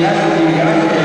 Gracias.